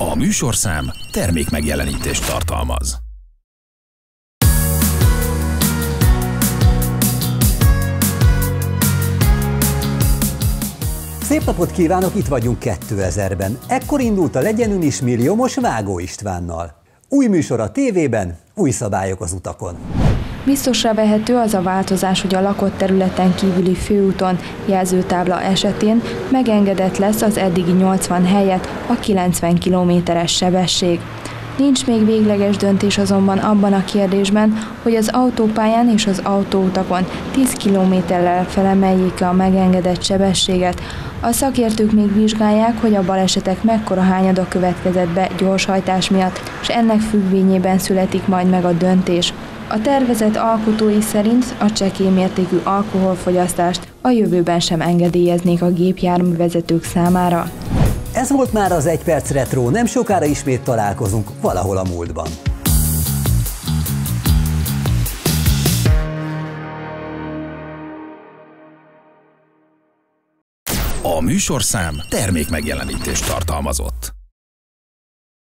A műsorszám termék megjelenítést tartalmaz. Szép napot kívánok, itt vagyunk 2000-ben. Ekkor indult a Legyenünk is milliómos Vágó Istvánnal. Új műsor a tévében, új szabályok az utakon. Biztosra vehető az a változás, hogy a lakott területen kívüli főúton jelzőtábla esetén megengedett lesz az eddigi 80 helyet a 90 kilométeres sebesség. Nincs még végleges döntés azonban abban a kérdésben, hogy az autópályán és az autóutakon 10 kilométerrel felemeljék a megengedett sebességet. A szakértők még vizsgálják, hogy a balesetek mekkora hányada következett be gyorshajtás miatt, és ennek függvényében születik majd meg a döntés. A tervezet alkotói szerint a csekély mértékű alkoholfogyasztást a jövőben sem engedélyeznék a gépjárművezetők számára. Ez volt már az Egy Perc Retro, nem sokára ismét találkozunk valahol a múltban. A műsorszám termék megjelenítést tartalmazott.